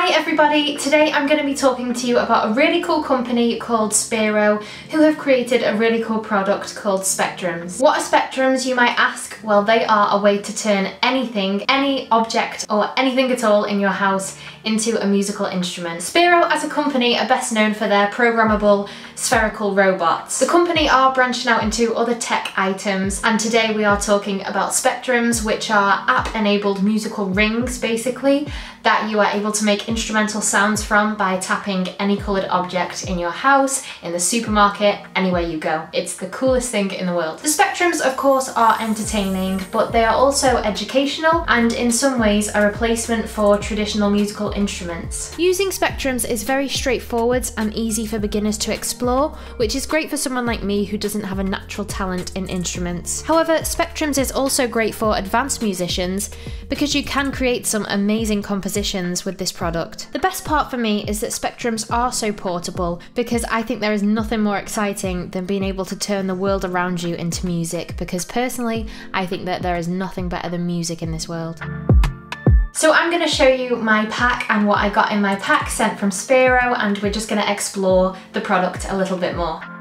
Hi everybody, today I'm going to be talking to you about a really cool company called Sphero who have created a really cool product called Specdrums. What are Specdrums you might ask? Well they are a way to turn anything, any object or anything at all in your house into a musical instrument. Sphero as a company are best known for their programmable spherical robots. The company are branching out into other tech items and today we are talking about Specdrums which are app enabled musical rings basically that you are able to make instrumental sounds from by tapping any coloured object in your house, in the supermarket, anywhere you go. It's the coolest thing in the world. The Specdrums of course are entertaining but they are also educational and in some ways a replacement for traditional musical instruments. Using Specdrums is very straightforward and easy for beginners to explore, which is great for someone like me who doesn't have a natural talent in instruments. However, Specdrums is also great for advanced musicians because you can create some amazing compositions with this product. The best part for me is that Specdrums are so portable because I think there is nothing more exciting than being able to turn the world around you into music because personally I think that there is nothing better than music in this world. So I'm going to show you my pack and what I got in my pack sent from Sphero and we're just going to explore the product a little bit more.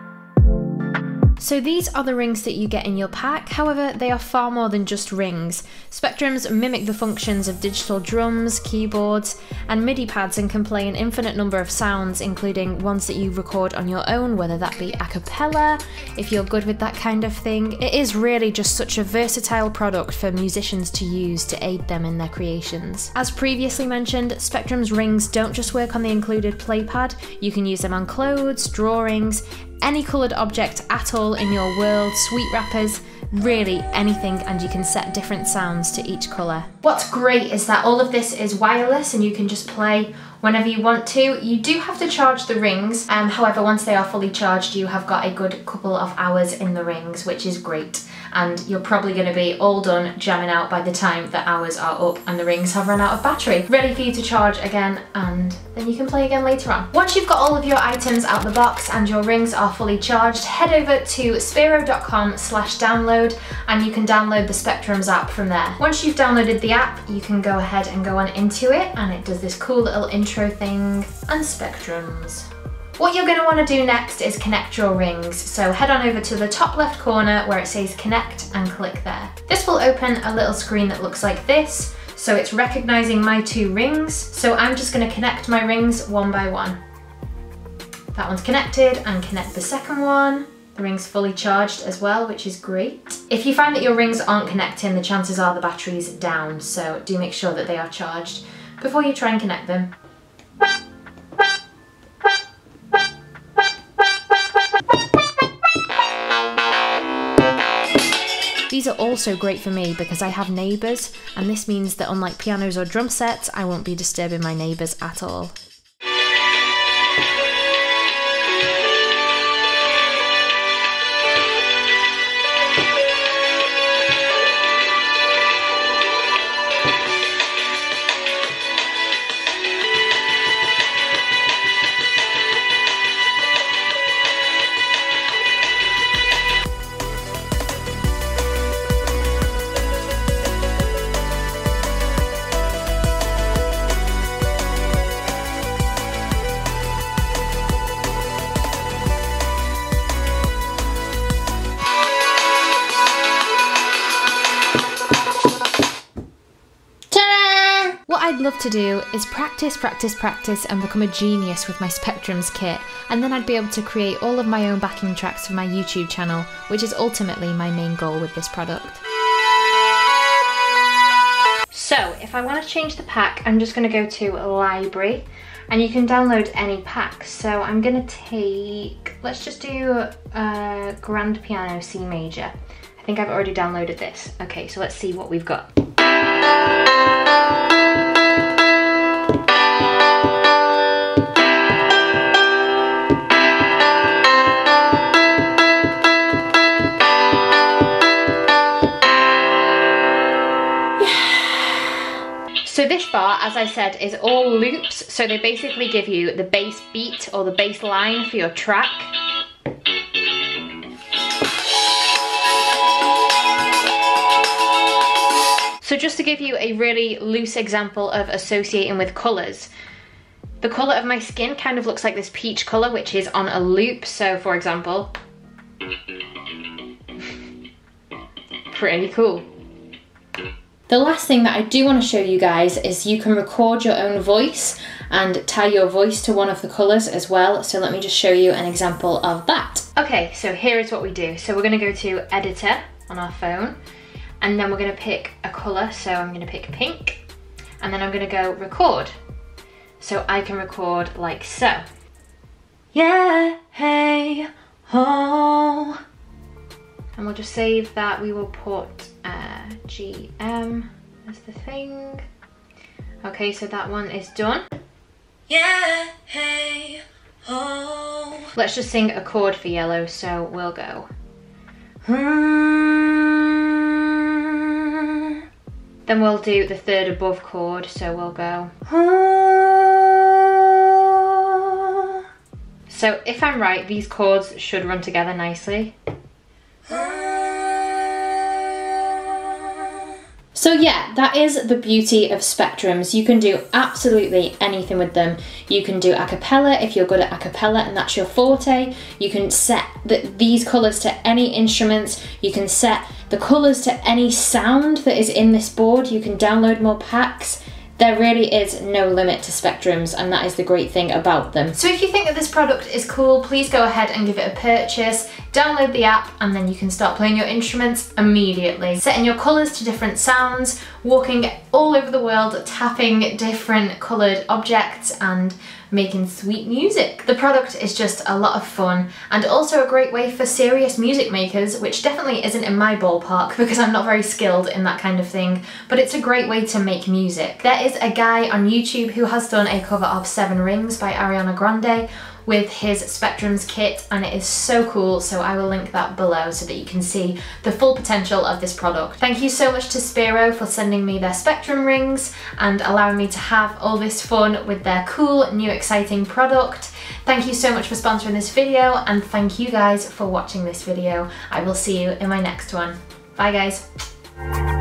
So these are the rings that you get in your pack, however they are far more than just rings. Specdrums mimic the functions of digital drums, keyboards and MIDI pads and can play an infinite number of sounds including ones that you record on your own, whether that be a cappella, if you're good with that kind of thing. It is really just such a versatile product for musicians to use to aid them in their creations. As previously mentioned, Specdrum's rings don't just work on the included playpad, you can use them on clothes, drawings, any coloured object at all in your world, sweet wrappers, really anything and you can set different sounds to each colour. What's great is that all of this is wireless and you can just play whenever you want to. You do have to charge the rings, um, however once they are fully charged you have got a good couple of hours in the rings which is great and you're probably going to be all done jamming out by the time the hours are up and the rings have run out of battery. Ready for you to charge again and then you can play again later on. Once you've got all of your items out the box and your rings are fully charged, head over to sphero.com slash download and you can download the Specdrums app from there. Once you've downloaded the app, you can go ahead and go on into it and it does this cool little intro thing and Specdrums. What you're going to want to do next is connect your rings, so head on over to the top left corner where it says connect and click there. This will open a little screen that looks like this, so it's recognizing my two rings, so I'm just going to connect my rings one by one. That one's connected and connect the second one. The ring's fully charged as well, which is great. If you find that your rings aren't connecting, the chances are the battery's down, so do make sure that they are charged before you try and connect them. These are also great for me because I have neighbours and this means that unlike pianos or drum sets, I won't be disturbing my neighbours at all. I'd love to do is practice, practice, practice and become a genius with my Specdrums kit and then I'd be able to create all of my own backing tracks for my YouTube channel, which is ultimately my main goal with this product. So if I want to change the pack, I'm just going to go to library and you can download any pack. So I'm going to take, let's just do a grand piano C major. I think I've already downloaded this. Okay, so let's see what we've got. As I said, is all loops. So they basically give you the bass beat or the bass line for your track. So just to give you a really loose example of associating with colours, The colour of my skin kind of looks like this peach colour, which is on a loop. So for example, pretty cool. The last thing that I do want to show you guys is you can record your own voice and tie your voice to one of the colours as well. So let me just show you an example of that. Okay, so here is what we do. So we're going to go to editor on our phone and then we're going to pick a colour. So I'm going to pick pink and then I'm going to go record. So I can record like so. Yeah, hey, oh. And we'll just save that. We will put GM as the thing. Okay, so that one is done. Yeah, hey, ho. Let's just sing a chord for yellow, so we'll go. Then we'll do the third above chord, so we'll go. So if I'm right, these chords should run together nicely. So yeah, that is the beauty of specdrums. You can do absolutely anything with them. You can do a cappella if you're good at a cappella and that's your forte. You can set the, these colours to any instruments. You can set the colours to any sound that is in this board. You can download more packs there really is no limit to specdrums and that is the great thing about them. So if you think that this product is cool, please go ahead and give it a purchase, download the app and then you can start playing your instruments immediately. Setting your colours to different sounds, walking all over the world, tapping different coloured objects and making sweet music. The product is just a lot of fun and also a great way for serious music makers, which definitely isn't in my ballpark because I'm not very skilled in that kind of thing, but it's a great way to make music. There is a guy on YouTube who has done a cover of Seven Rings by Ariana Grande, with his Specdrums kit and it is so cool so I will link that below so that you can see the full potential of this product. Thank you so much to Sphero for sending me their Specdrum rings and allowing me to have all this fun with their cool new exciting product. Thank you so much for sponsoring this video and thank you guys for watching this video. I will see you in my next one. Bye guys.